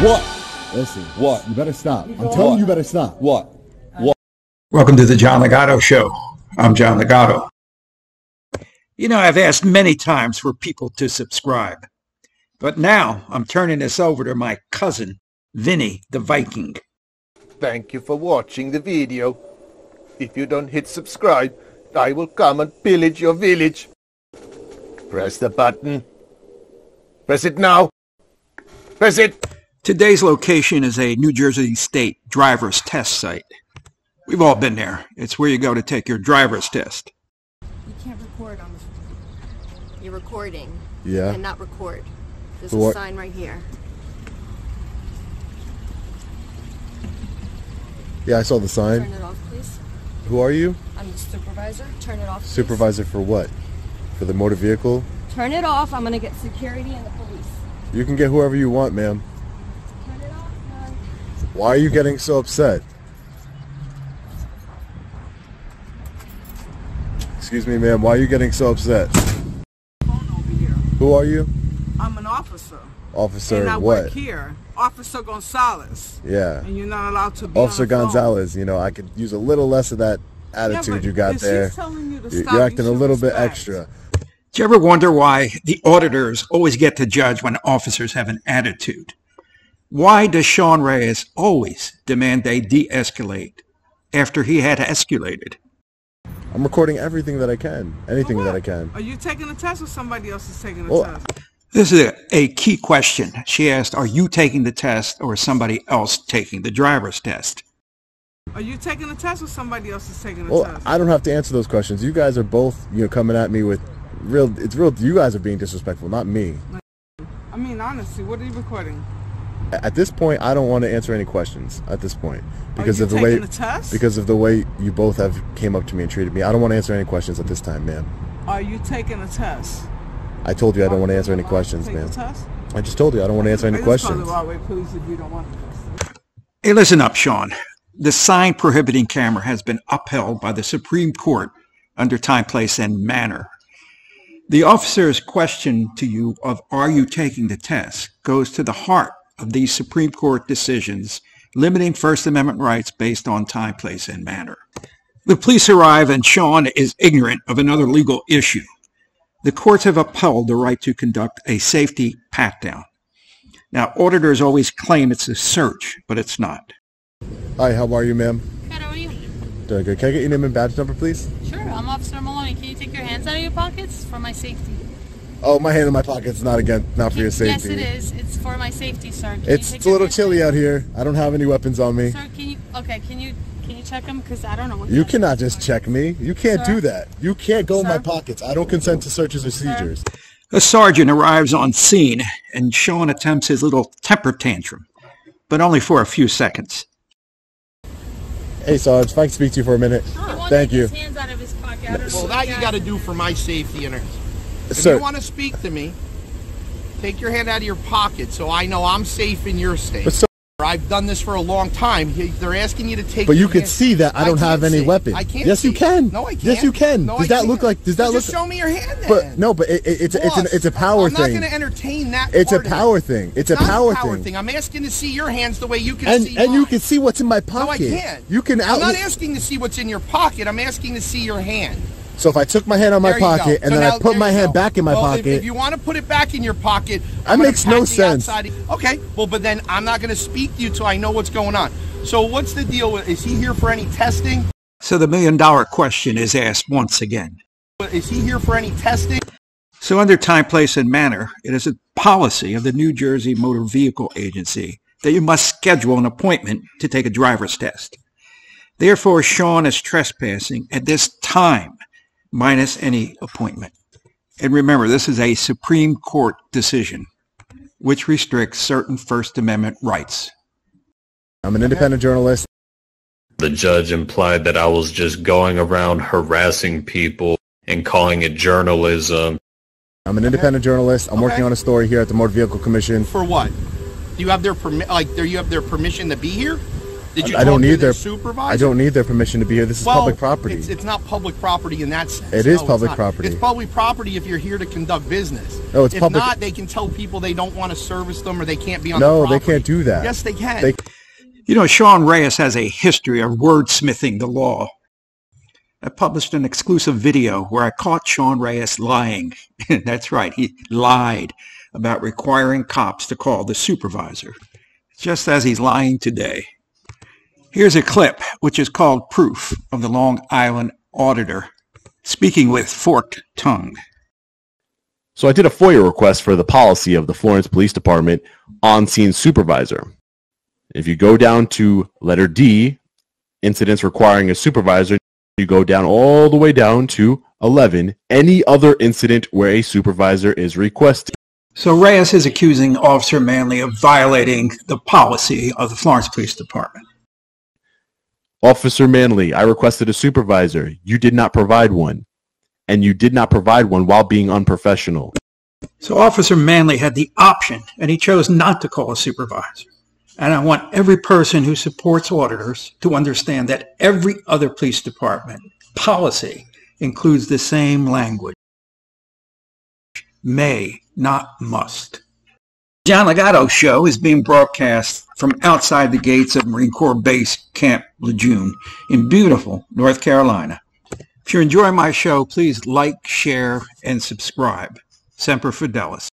What? Listen. What? You better stop. I'm telling you, you better stop. What? What? Welcome to the John Ligato Show. I'm John Ligato. You know, I've asked many times for people to subscribe, but now I'm turning this over to my cousin, Vinny the Viking. Thank you for watching the video. If you don't hit subscribe, I will come and pillage your village. Press the button. Press it now. Press it. Today's location is a New Jersey State driver's test site. We've all been there. It's where you go to take your driver's test. You can't record on this. You're recording. Yeah. And not record. There's What? a sign right here. Yeah, I saw the sign. Turn it off, please. Who are you? I'm the supervisor. Turn it off. please. Supervisor for what? For the motor vehicle? Turn it off. I'm gonna get security and the police. You can get whoever you want, ma'am. Turn it off. man. Why are you getting so upset? Excuse me, ma'am. Why are you getting so upset? Who are you? I'm an officer. Officer and I what? work here. Officer Gonzalez. Yeah. And you're not allowed to be Officer on the phone. Gonzalez, you know, I could use a little less of that attitude but you got there. She's telling you to You- stop, You're you acting a should little bit extra. Do you ever wonder why the auditors always get to judge when officers have an attitude? Why does Sean Reyes always demand they de-escalate after he had escalated? I'm recording everything that I can, anything that I can. Are you taking a test or somebody else is taking a Well, test? This is a, a key question. She asked, are you taking the test or is somebody else taking the driver's test? Are you taking a test or somebody else is taking a Well, test? I don't have to answer those questions. You guys are both, you know, coming at me with real. It's real. You guys are being disrespectful, not me. I mean, honestly, what are you recording? At this point, I don't want to answer any questions. At this point, oh, because of the way, taking test? because of the way you both have came up to me and treated me, I don't want to answer any questions at this time, ma'am. Are you taking a test? I told you I don't want to answer any questions, taking a ma'am. I just told you I don't want to answer any I just call questions. the right way, please, if you don't want a test. Hey, listen up, Sean. The sign prohibiting camera has been upheld by the Supreme Court under time, place, and manner. The officer's question to you of are you taking the test goes to the heart of these Supreme Court decisions limiting First Amendment rights based on time, place, and manner. The police arrive and Sean is ignorant of another legal issue. The courts have upheld the right to conduct a safety pat-down. Now, auditors always claim it's a search, but it's not. Hi, how are you, ma'am? Good, how are you? Doing good. Can I get your name and badge number, please? Sure, I'm Officer Maloney. Can you take your hands out of your pockets for my safety? Oh, my hand in my pocket is not again, not for your safety. Yes, it is. It's for my safety, sir. Can It's, it's a little chilly out? out here. I don't have any weapons on me. Sir, can you? Okay, can you can you check them? Because I don't know what. You that cannot is. just check me. You can't Sir? do that. You can't go in my pockets. I don't consent to searches or seizures. A sergeant arrives on scene and Sean attempts his little temper tantrum, but only for a few seconds. Hey, Sarge, if I can speak to you for a minute. He won't Thank take you. His hands out of his pocket. I don't know Well, that you got to do for my safety and ours. If Sir, you want to speak to me, take your hand out of your pocket so I know I'm safe in your state. sir, I've done this for a long time. They're asking you to take. but you can hand- see that I don't have any see. weapons. I can't. Yes, you can. No, I can't. Yes, you can. No, Does that look like- does that Well, look- Just show me your hand. Then. But no, but it, it, it's it's an it's a power thing. I'm not going to entertain that. It's a of it. power thing. It's a not power power thing. thing. I'm asking to see your hands the way you can And see and you can see what's in my pocket. No, I can't. You can I'm not asking to see what's in your pocket. I'm asking to see your hand. So if I took my hand out of my There go. pocket and So then I put my hand go. back in my well, pocket, If, you want to put it back in your pocket, That I'm gonna makes no the sense. outside- Okay, well, but then I'm not going to speak to you till I know what's going on. So what's the deal? with Is he here for any testing? So the million dollar question is asked once again. Is he here for any testing? So under time, place, and manner, it is a policy of the New Jersey Motor Vehicle Agency that you must schedule an appointment to take a driver's test. Therefore, Sean is trespassing at this time, minus any appointment. And remember, this is a Supreme Court decision which restricts certain First Amendment rights. I'm an independent journalist. The judge implied that I was just going around harassing people and calling it journalism. I'm an independent journalist. I'm working on a story here at the Motor Vehicle Commission. For what? Do you have their permi- like? Do you have their permission to be here? Did you I don't need their supervisor? I don't need their permission to be here. This is well, public property. It's, it's not public property in that sense. It is No, it's public not. property. It's public property if you're here to conduct business. No, it's if public- not, they can tell people they don't want to service them or they can't be on no, the they can't do that. Yes, they can. They- You know, Sean Reyes has a history of wordsmithing the law. I published an exclusive video where I caught Sean Reyes lying. That's right, he lied about requiring cops to call the supervisor, just as he's lying today. Here's a clip, which is called proof of the Long Island auditor speaking with forked tongue. So I did a FOIA request for the policy of the Florence Police Department on-scene supervisor. If you go down to letter D, incidents requiring a supervisor, you go down all the way down to 11, any other incident where a supervisor is requested. So Reyes is accusing Officer Manley of violating the policy of the Florence Police Department. Officer Manley, I requested a supervisor. You did not provide one. And you did not provide one while being unprofessional. So Officer Manley had the option, and he chose not to call a supervisor. And I want every person who supports auditors to understand that every other police department policy includes the same language. May, not must. John Ligato show is being broadcast from outside the gates of Marine Corps Base Camp Lejeune in beautiful North Carolina. If you're enjoying my show, please like, share, and subscribe. Semper Fidelis.